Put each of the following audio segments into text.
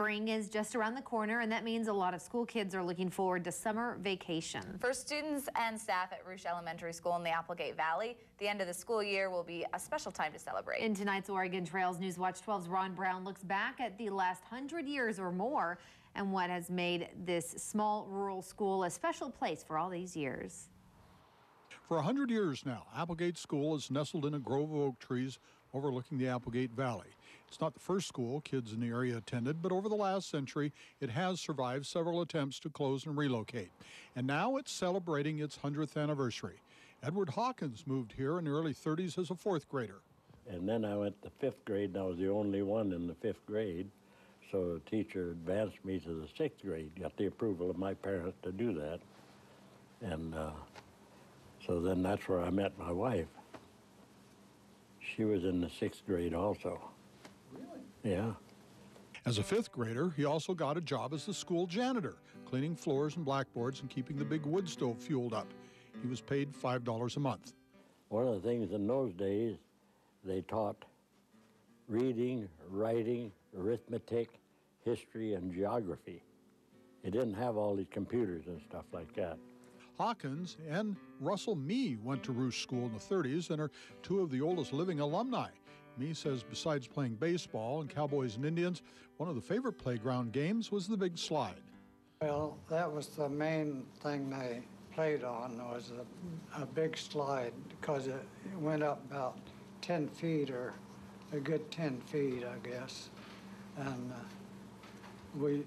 Spring is just around the corner, and that means a lot of school kids are looking forward to summer vacation. For students and staff at Ruch Elementary School in the Applegate Valley, the end of the school year will be a special time to celebrate. In tonight's Oregon Trails News Watch 12's Ron Brown looks back at the last hundred years or more and what has made this small rural school a special place for all these years. For a hundred years now, Applegate School is nestled in a grove of oak trees overlooking the Applegate Valley. It's not the first school kids in the area attended, but over the last century, it has survived several attempts to close and relocate. And now it's celebrating its 100th anniversary. Edward Hawkins moved here in the early 30s as a fourth grader. And then I went to fifth grade, and I was the only one in the fifth grade. So the teacher advanced me to the sixth grade, got the approval of my parents to do that. And uh, so then that's where I met my wife. She was in the sixth grade also. Really? Yeah. As a fifth grader, he also got a job as the school janitor, cleaning floors and blackboards and keeping the big wood stove fueled up. He was paid $5 a month. One of the things in those days, they taught reading, writing, arithmetic, history, and geography. It didn't have all these computers and stuff like that. Hawkins and Russell Mee went to Ruch School in the 30s and are two of the oldest living alumni. Mee says besides playing baseball and Cowboys and Indians, one of the favorite playground games was the big slide. Well, that was the main thing they played on was a, a big slide because it, it went up about 10 feet or a good 10 feet, I guess. And uh, we,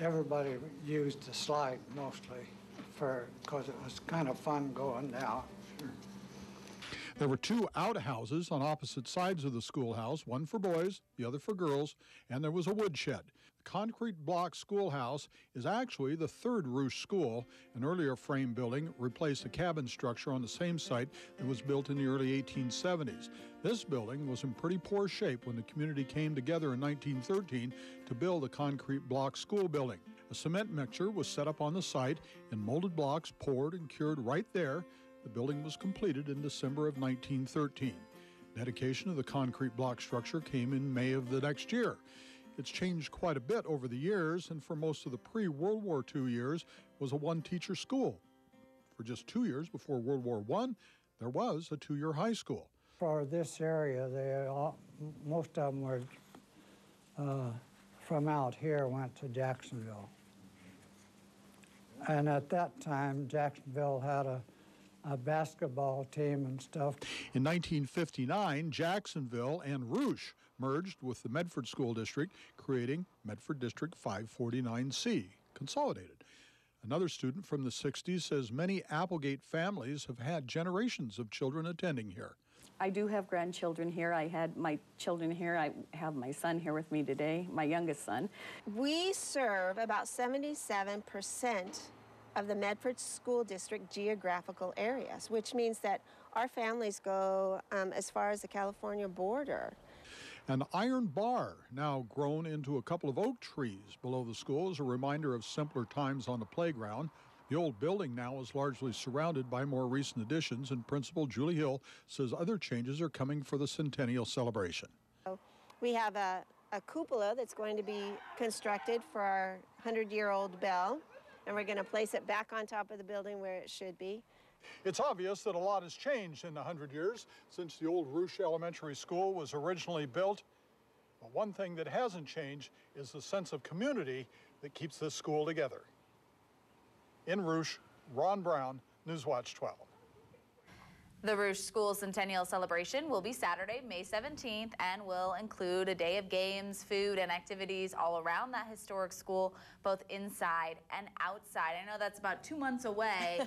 everybody used the slide mostly for, because it was kind of fun going down. There were two outhouses on opposite sides of the schoolhouse, one for boys, the other for girls, and there was a woodshed. The concrete block schoolhouse is actually the third Ruch school. An earlier frame building replaced a cabin structure on the same site that was built in the early 1870s. This building was in pretty poor shape when the community came together in 1913 to build a concrete block school building. A cement mixer was set up on the site and molded blocks poured and cured right there the building was completed in December of 1913. Dedication of the concrete block structure came in May of the next year. It's changed quite a bit over the years, and for most of the pre World War II years, was a one teacher school. For just two years before World War I, there was a two year high school. For this area, they all, most of them were uh, from out here, went to Jacksonville. And at that time, Jacksonville had a a basketball team and stuff. In 1959, Jacksonville and Ruch merged with the Medford School District, creating Medford District 549C, consolidated. Another student from the 60s says many Applegate families have had generations of children attending here. I do have grandchildren here. I had my children here. I have my son here with me today, my youngest son. We serve about 77 percent of the Medford School District geographical areas, which means that our families go um, as far as the California border. An iron bar, now grown into a couple of oak trees below the school, is a reminder of simpler times on the playground. The old building now is largely surrounded by more recent additions, and Principal Julie Hill says other changes are coming for the centennial celebration. We have a, a cupola that's going to be constructed for our 100 year old bell and we're going to place it back on top of the building where it should be. It's obvious that a lot has changed in the 100 years since the old Ruch Elementary School was originally built. But one thing that hasn't changed is the sense of community that keeps this school together. In Ruch, Ron Brown, Newswatch 12. The Ruch School Centennial Celebration will be Saturday, May 17th, and will include a day of games, food, and activities all around that historic school, both inside and outside. I know that's about two months away,